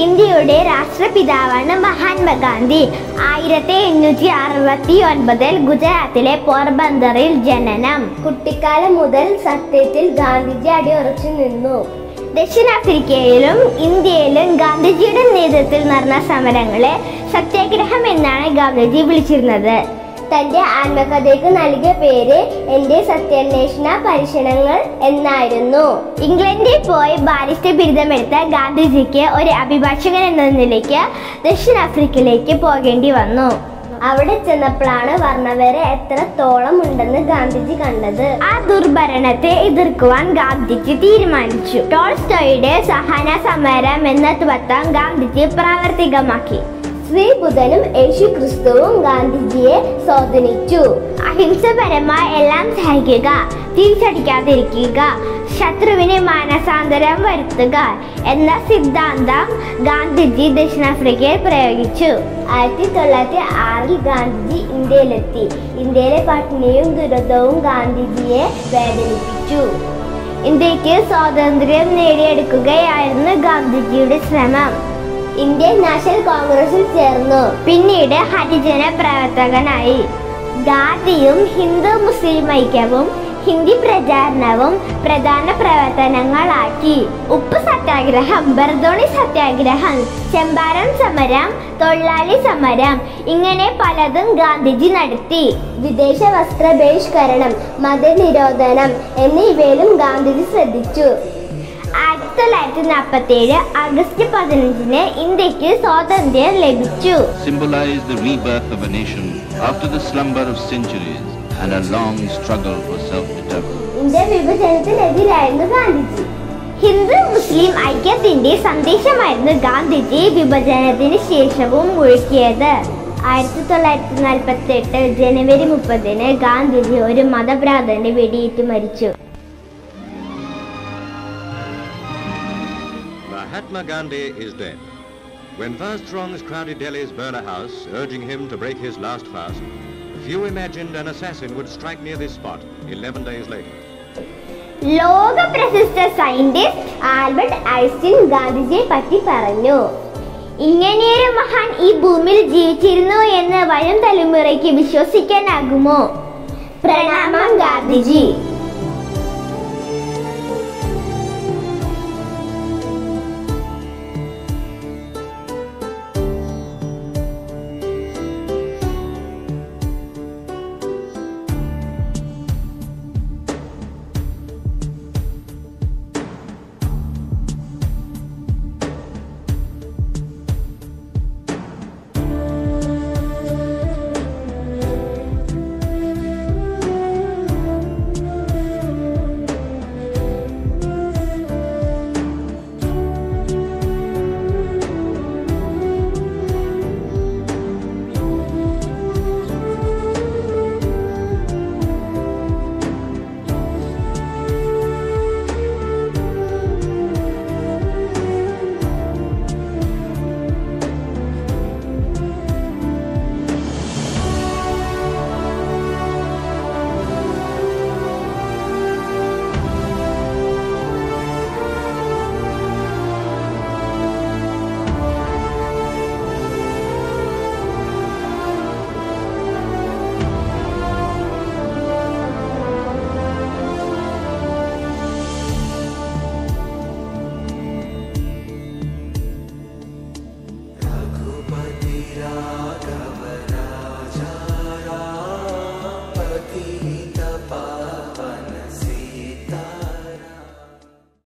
ഇന്ത്യയുടെ രാഷ്ട്രപിതാവാണ് മഹാത്മാ ഗാന്ധി. ആയിരത്തി എണ്ണൂറ്റി അറുപത്തി ഒൻപതിൽ ഗുജറാത്തിലെ പോർബന്ദറിൽ ജനനം. കുട്ടിക്കാലം മുതൽ സത്യത്തിൽ ഗാന്ധിജി അടിയുറച്ചു നിന്നു. ദക്ഷിണാഫ്രിക്കയിലും ഇന്ത്യയിലും ഗാന്ധിജിയുടെ നേതൃത്വത്തിൽ നടന്ന സമരങ്ങളെ സത്യാഗ്രഹം എന്നാണ് ഗാന്ധിജി വിളിച്ചിരുന്നത്. തന്റെ ആത്മകഥയ്ക്ക് നൽകിയ പേര് എന്റെ സത്യാന്വേഷണ പരീക്ഷണങ്ങൾ എന്നായിരുന്നു. ഇംഗ്ലണ്ടിൽ പോയി ബാരിസ്റ്റർ ബിരുദമെടുത്ത ഗാന്ധിജിക്ക് ഒരു അഭിഭാഷകൻ എന്ന നിലയ്ക്ക് ദക്ഷിണാഫ്രിക്കയിലേക്ക് പോകേണ്ടി വന്നു. അവിടെ ചെന്നപ്പോഴാണ് വർണവരെ എത്രത്തോളം ഉണ്ടെന്ന് ഗാന്ധിജി കണ്ടത്. ആ ദുർഭരണത്തെ എതിർക്കുവാൻ ഗാന്ധിജി തീരുമാനിച്ചു. ടോൾസ്റ്റോയുടെ സഹന സമരം എന്ന തത്വം ഗാന്ധിജി പ്രാവർത്തികമാക്കി. ശ്രീബുധനും യേശു ക്രിസ്തുവും ഗാന്ധിജിയെ സ്വാധീനിച്ചു. അഹിംസപരമായി എല്ലാം സഹിക്കുക തിരിച്ചടിക്കാതിരിക്കുക ശത്രുവിനെ മാനസാന്തരം വരുത്തുക എന്ന സിദ്ധാന്തം ഗാന്ധിജി ദക്ഷിണാഫ്രിക്കയിൽ പ്രയോഗിച്ചു. ആയിരത്തി തൊള്ളായിരത്തി ആറിൽ ഗാന്ധിജി ഇന്ത്യയിലെത്തി. ഇന്ത്യയിലെ പട്ടിണിയും ദുരിതവും ഗാന്ധിജിയെ വേദനിപ്പിച്ചു. ഇന്ത്യയ്ക്ക് സ്വാതന്ത്ര്യം നേടിയെടുക്കുകയായിരുന്നു ഗാന്ധിജിയുടെ ശ്രമം. ഇന്ത്യൻ നാഷണൽ കോൺഗ്രസിൽ ചേർന്നു. പിന്നീട് ഹരിജന പ്രവർത്തകനായി. ഗാന്ധിയും ഹിന്ദു മുസ്ലിം ഐക്യവും ഹിന്ദി പ്രചാരണവും പ്രധാന പ്രവർത്തനങ്ങളാക്കി. ഉപ്പ് സത്യാഗ്രഹം ബർദോണി സത്യാഗ്രഹം ചെമ്പാരൻ സമരം തൊഴിലാളി സമരം ഇങ്ങനെ പലതും ഗാന്ധിജി നടത്തി. വിദേശ വസ്ത്ര ബഹിഷ്കരണം മതനിരോധനം എന്നിവയിലും ഗാന്ധിജി ശ്രദ്ധിച്ചു. ആയിരത്തി തൊള്ളായിരത്തി നാൽപ്പത്തി ഏഴ് ആഗസ്റ്റ് പതിനഞ്ചിന് ഇന്ത്യയ്ക്ക് സ്വാതന്ത്ര്യം ലഭിച്ചു. Symbolize the rebirth of a nation after the slumber of centuries and a long struggle for self-determination. India വിഭജനത്തിനെതിരായിരുന്നു Gandhiji. Hindu മുസ്ലിം ഐക്യത്തിന്റെ സന്ദേശമായിരുന്നു ഗാന്ധിജി വിഭജനത്തിന് ശേഷവും മുഴക്കിയത്. ആയിരത്തി തൊള്ളായിരത്തി നാൽപ്പത്തി എട്ട് ജനുവരി മുപ്പതിന് ഗാന്ധിജി ഒരു മതഭ്രാതന്റെ വെടിയേറ്റ് മരിച്ചു. Mahatma Gandhi is dead. When vast throngs crowded Delhi's Burner House, urging him to break his last fast, few imagined an assassin would strike near this spot 11 days later. ലോക പ്രശസ്ത സയന്റിസ്റ്റ് ആൽബർട്ട് ഐൻസ്റ്റീൻ ഗാന്ധിജിയെ പറ്റി പറഞ്ഞു ഇങ്ങനെയൊരു മഹാൻ ഈ ഭൂമിയിൽ ജീവിച്ചിരുന്നു എന്ന് വരും തലമുറയ്ക്ക് വിശ്വസിക്കാനാകുമോ പ്രണാമം ഗാന്ധിജി